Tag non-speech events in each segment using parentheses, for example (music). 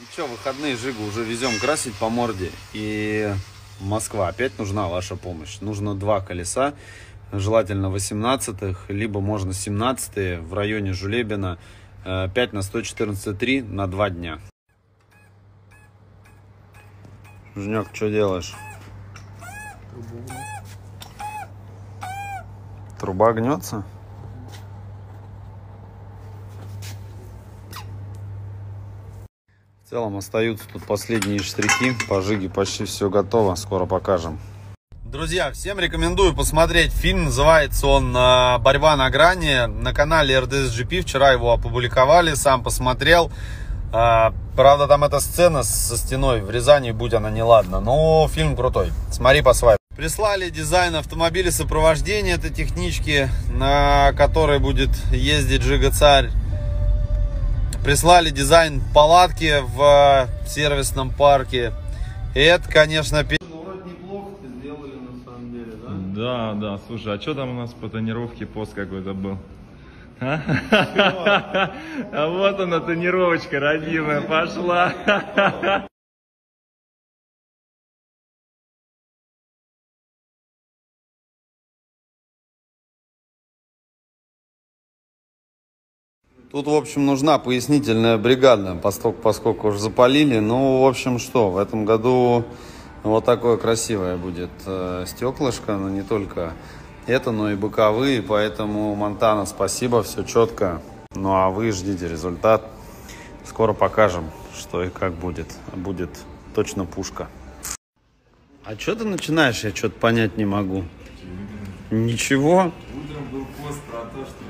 Ну что, выходные Жигу уже везем красить по морде. И Москва, опять нужна ваша помощь. Нужно два колеса, желательно 18-х, либо можно 17 в районе Жулебина. 5 на 114,3 на 2 дня. Жнек, что делаешь? Труба гнется? В целом остаются тут последние штрихи. Пожиги почти все готово. Скоро покажем. Друзья, всем рекомендую посмотреть фильм. Называется он э, «Борьба на грани». На канале RDSGP. Вчера его опубликовали. Сам посмотрел. Э, правда, там эта сцена со стеной в Рязани, будь она неладна. Но фильм крутой. Смотри по свайпу. Прислали дизайн автомобиля сопровождения этой технички, на которой будет ездить Жига Царь. Прислали дизайн палатки в сервисном парке. И это, конечно, Ну, вроде неплохо сделали на самом деле, да? Да, да, слушай, а что там у нас по тонировке пост какой-то был? А (laughs) А вот она, тонировочка родимая, пошла. (laughs) Тут, в общем, нужна пояснительная бригада, поскольку, поскольку уже запалили. Ну, в общем, что, в этом году вот такое красивое будет э, стеклышко, но не только это, но и боковые, поэтому, Монтана, спасибо, все четко. Ну, а вы ждите результат. Скоро покажем, что и как будет. Будет точно пушка. А что ты начинаешь? Я что-то понять не могу. Ничего? Утром был пост про то, что.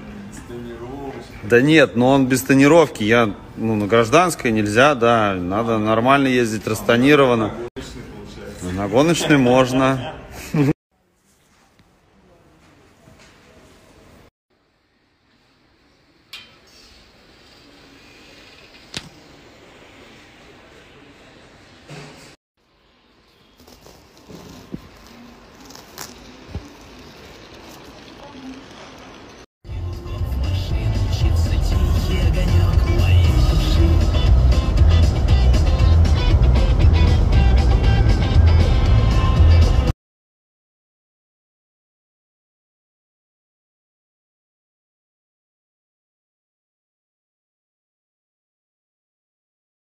Да нет, но он без тонировки. Я, ну, на гражданской нельзя, да. Надо нормально ездить, получается. На гоночной можно.